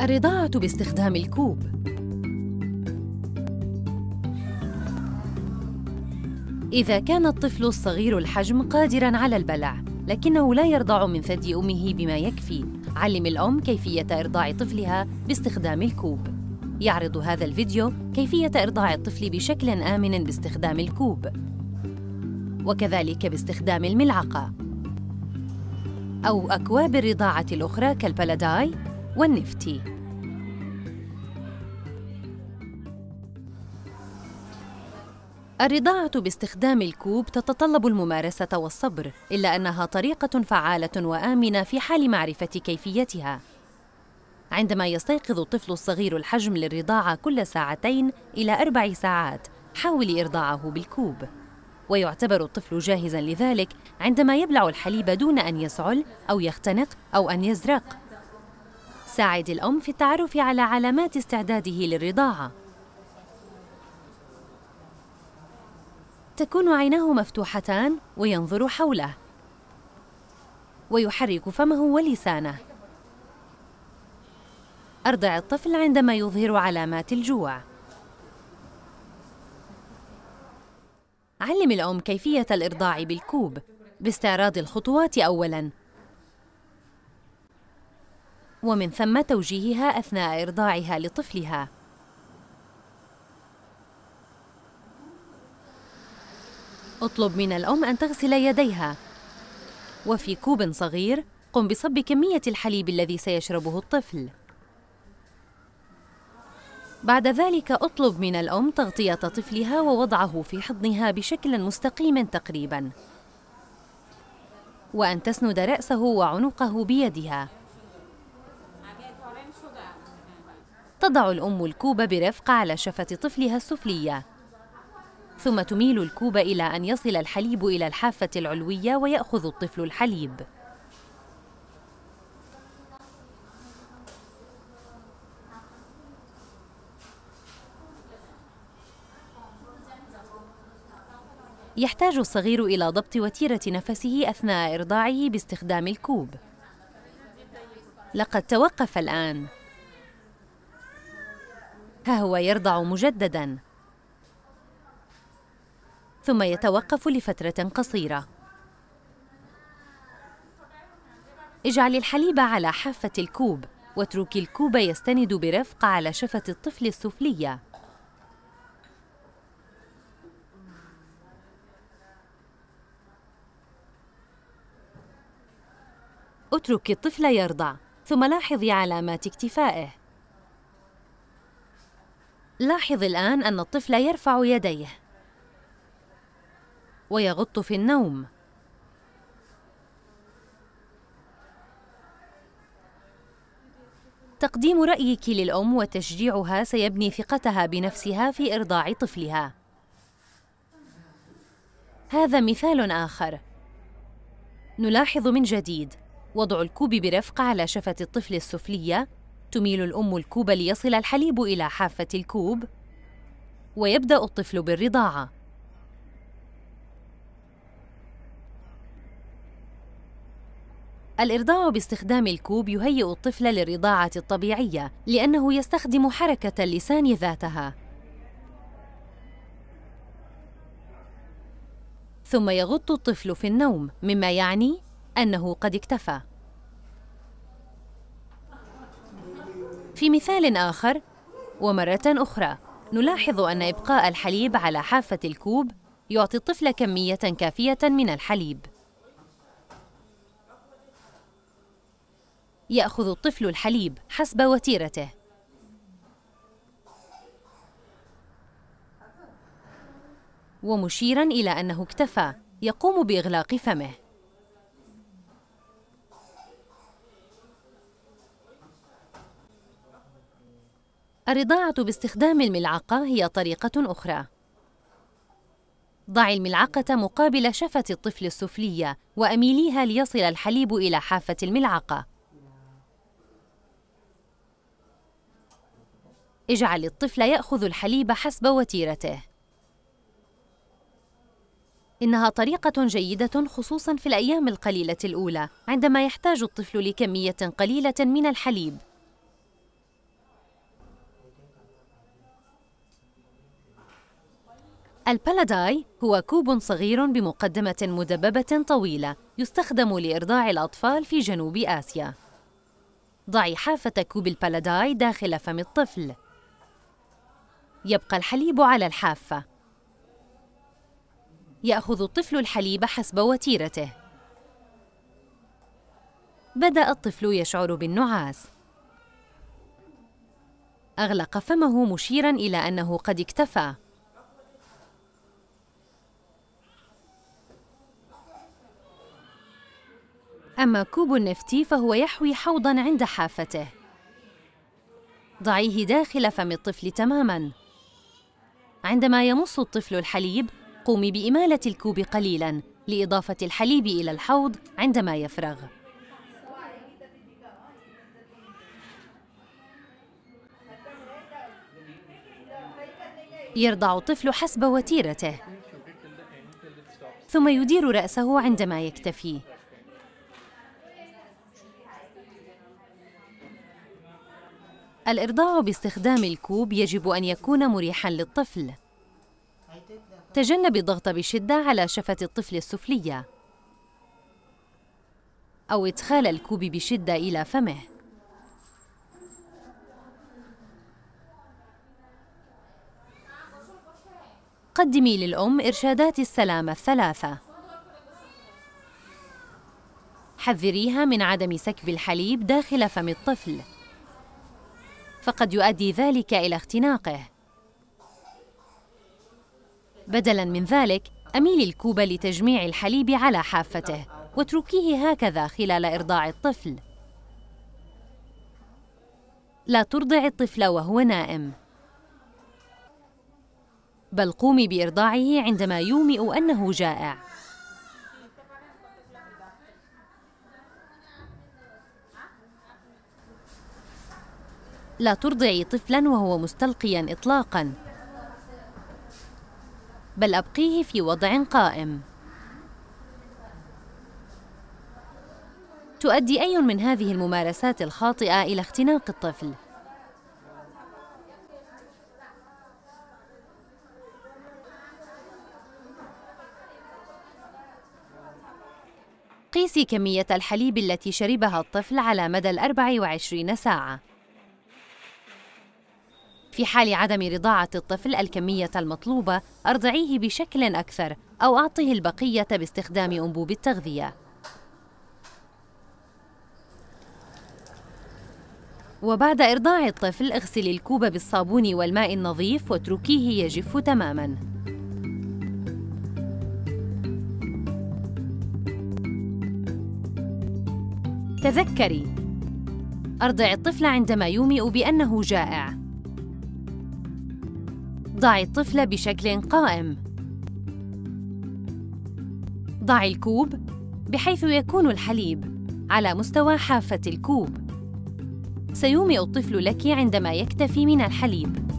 الرضاعة باستخدام الكوب. إذا كان الطفل الصغير الحجم قادراً على البلع، لكنه لا يرضع من ثدي أمه بما يكفي، علم الأم كيفية إرضاع طفلها باستخدام الكوب. يعرض هذا الفيديو كيفية إرضاع الطفل بشكل آمن باستخدام الكوب، وكذلك باستخدام الملعقة. أو أكواب الرضاعة الأخرى كالبلداي. والنفتي. الرضاعة باستخدام الكوب تتطلب الممارسة والصبر، إلا أنها طريقة فعالة وآمنة في حال معرفة كيفيتها. عندما يستيقظ الطفل الصغير الحجم للرضاعة كل ساعتين إلى أربع ساعات، حاولي إرضاعه بالكوب. ويعتبر الطفل جاهزاً لذلك عندما يبلع الحليب دون أن يسعل أو يختنق أو أن يزرق. ساعد الأم في التعرف على علامات استعداده للرضاعة. تكون عيناه مفتوحتان وينظر حوله. ويحرك فمه ولسانه. أرضع الطفل عندما يظهر علامات الجوع. علم الأم كيفية الإرضاع بالكوب. باستعراض الخطوات اولا. ومن ثم توجيهها أثناء إرضاعها لطفلها. اطلب من الأم أن تغسل يديها. وفي كوب صغير قم بصب كمية الحليب الذي سيشربه الطفل. بعد ذلك اطلب من الأم تغطية طفلها ووضعه في حضنها بشكل مستقيم تقريباً. وأن تسند رأسه وعنقه بيدها. تضع الأم الكوب برفق على شفة طفلها السفلية. ثم تميل الكوب إلى أن يصل الحليب إلى الحافة العلوية ويأخذ الطفل الحليب. يحتاج الصغير إلى ضبط وتيرة نفسه أثناء إرضاعه باستخدام الكوب. لقد توقف الآن. ها هو يرضع مجدداً ثم يتوقف لفترة قصيرة. اجعل الحليب على حافة الكوب واترك الكوب يستند برفق على شفة الطفل السفلية. اترك الطفل يرضع ثم لاحظي علامات اكتفائه لاحظ الآن أن الطفل يرفع يديه. ويغط في النوم. تقديم رأيك للأم وتشجيعها سيبني ثقتها بنفسها في إرضاع طفلها. هذا مثال آخر. نلاحظ من جديد وضع الكوب برفق على شفة الطفل السفلية تميل الأم الكوب ليصل الحليب إلى حافة الكوب. ويبدأ الطفل بالرضاعة. الإرضاع باستخدام الكوب يهيئ الطفل للرضاعة الطبيعية لأنه يستخدم حركة اللسان ذاتها. ثم يغط الطفل في النوم مما يعني أنه قد اكتفى. في مثال آخر ومرة أخرى نلاحظ أن إبقاء الحليب على حافة الكوب يعطي الطفل كمية كافية من الحليب. يأخذ الطفل الحليب حسب وتيرته. ومشيرا إلى أنه اكتفى يقوم بإغلاق فمه. الرضاعة باستخدام الملعقة هي طريقة أخرى. ضعي الملعقة مقابل شفة الطفل السفلية وأميليها ليصل الحليب إلى حافة الملعقة. اجعل الطفل يأخذ الحليب حسب وتيرته. إنها طريقة جيدة خصوصا في الأيام القليلة الأولى عندما يحتاج الطفل لكمية قليلة من الحليب. البلاداي هو كوب صغير بمقدمة مدببة طويلة يستخدم لإرضاع الأطفال في جنوب آسيا. ضعي حافة كوب البلاداي داخل فم الطفل. يبقى الحليب على الحافة. يأخذ الطفل الحليب حسب وتيرته. بدأ الطفل يشعر بالنعاس. أغلق فمه مشيرا إلى أنه قد اكتفى. أما كوب النفتي فهو يحوي حوضاً عند حافته. ضعيه داخل فم الطفل تماماً. عندما يمص الطفل الحليب قومي بإمالة الكوب قليلاً لإضافة الحليب إلى الحوض عندما يفرغ. يرضع الطفل حسب وتيرته ثم يدير رأسه عندما يكتفي. الإرضاع باستخدام الكوب يجب أن يكون مريحاً للطفل. تجنب الضغط بشدة على شفة الطفل السفلية أو إدخال الكوب بشدة إلى فمه. قدمي للأم إرشادات السلامة الثلاثة. حذريها من عدم سكب الحليب داخل فم الطفل. فقد يؤدي ذلك إلى اختناقه. بدلاً من ذلك أميلي الكوب لتجميع الحليب على حافته واتركيه هكذا خلال إرضاع الطفل. لا ترضع الطفل وهو نائم. بل قومي بإرضاعه عندما يومئ أنه جائع. لا ترضعي طفلا وهو مستلقيا اطلاقا. بل أبقيه في وضع قائم. تؤدي أي من هذه الممارسات الخاطئة إلى اختناق الطفل. قيسي كمية الحليب التي شربها الطفل على مدى الأربع وعشرين ساعة. في حال عدم رضاعة الطفل الكمية المطلوبة أرضعيه بشكل أكثر أو أعطيه البقية باستخدام أنبوب التغذية. وبعد إرضاع الطفل اغسلي الكوب بالصابون والماء النظيف واتركيه يجف تماماً. تذكري أرضع الطفل عندما يومئ بأنه جائع. ضعي الطفل بشكل قائم. ضعي الكوب بحيث يكون الحليب على مستوى حافة الكوب. سيومئ الطفل لك عندما يكتفي من الحليب.